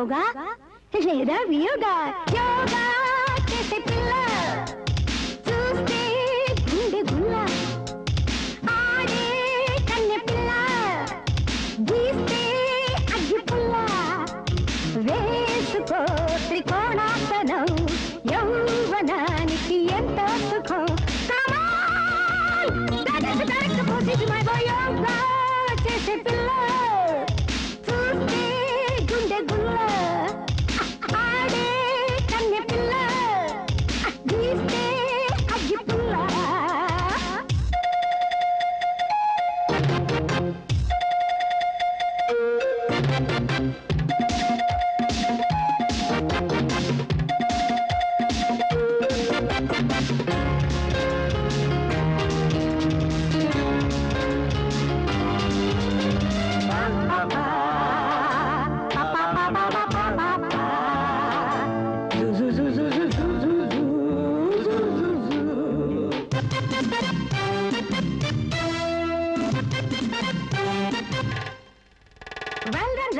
yoga. Later, yoga. Yoga. గీస్తే అగ్గి పుల్ల వేసుకో త్రికోణాసనం యౌవనానికి ఎంతో సుఖం Come on! That is the correct position, my boy.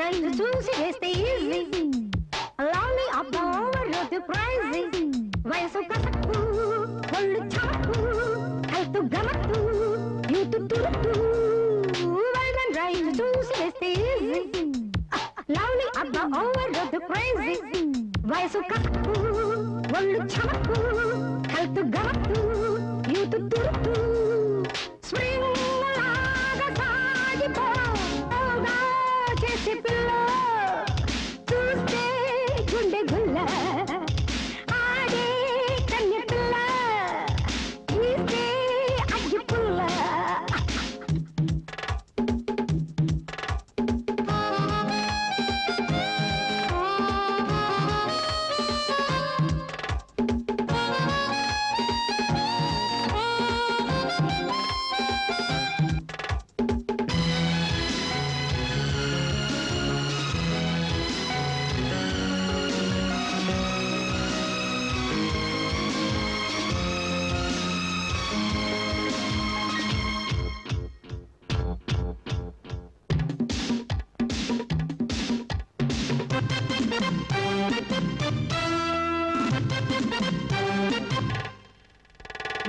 Well done, రైలు చూసి వేస్తే ఈజీ లాలీ అబ్బా ఓవర్ ప్రైజీ వయసు కసక్కు ఒళ్ళు చమక్కు హెల్త్ గమక్కు యూత్ తురుక్కు Well done, రైలు చూసి వేస్తే ఈజీ లాలీ అబ్బా ఓవర్ ప్రైజీ వయసు కసక్కు ఒళ్ళు చమక్కు హెల్త్ గమక్కు యూత్ తురుక్కు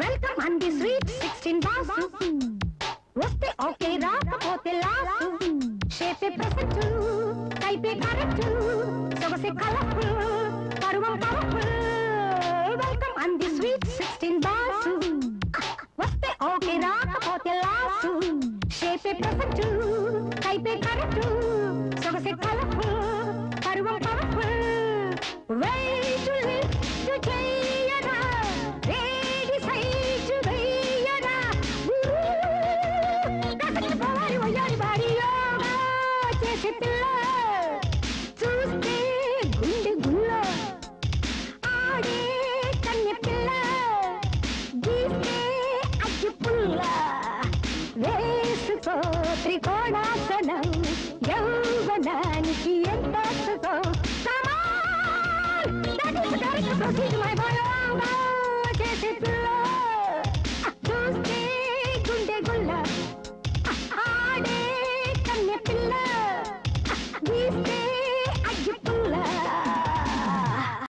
వెల్కమ్ అంది స్వీట్ సిక్స్టీన్ బాసు వస్తే ఓకే రాకపోతే లాసు షేపే ప్రెసెంట్. టైపే కరెక్ట్. సొగసే కలర్ఫుల్ పరువం పవర్ఫుల్ వెల్కమ్ అంది స్వీట్ సిక్స్టీన్ బాసు వస్తే ఓకే రాకపోతే లాసు షేపే ప్రెసెంట్. వేసుకో త్రికోణాసనం యౌవనానికి ఎంత సుఖం కమాల్ that is correct my boy పిల్ల